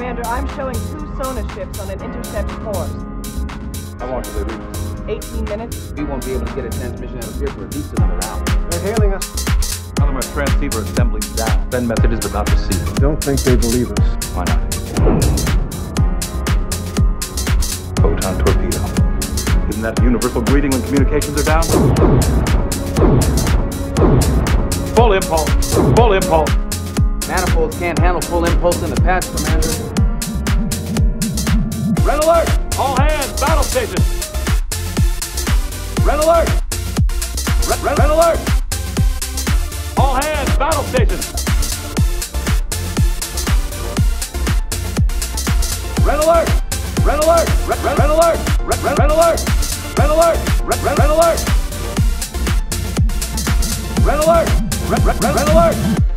Commander, I'm showing two Son'a ships on an intercept course. How long will they reach? 18 minutes. We won't be able to get a transmission out of here for at least another hour. They're hailing us. Another transceiver assembly down. Ben Method is about to see. Don't think they believe us. Why not? Photon torpedo. Isn't that a universal greeting when communications are down? Full impulse. Full impulse. Manifolds can't handle full impulse in the patch, Commander. Red alert! All hands, battle station! Red alert! Red, red, red alert! All hands, battle station! Red alert! Red alert! Red, red, red alert! Red, red, red alert! Red alert! Red, red, red alert! Red alert! Red, red, red, red alert!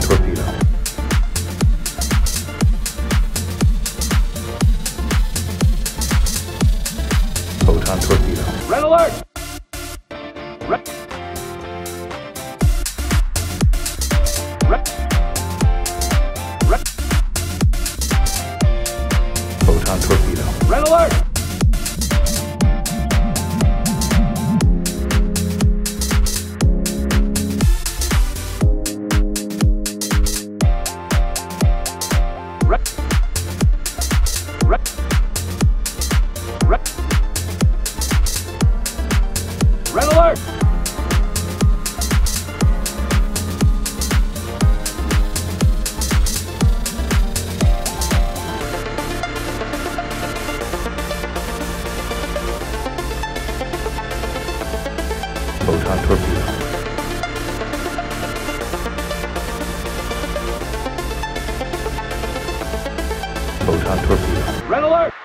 Torpedo. Photon torpedo. Red alert! Red. Red. Red. Photon torpedo. Red alert! Red. Red alert! Photon torpedo. Photon torpedo. Red alert!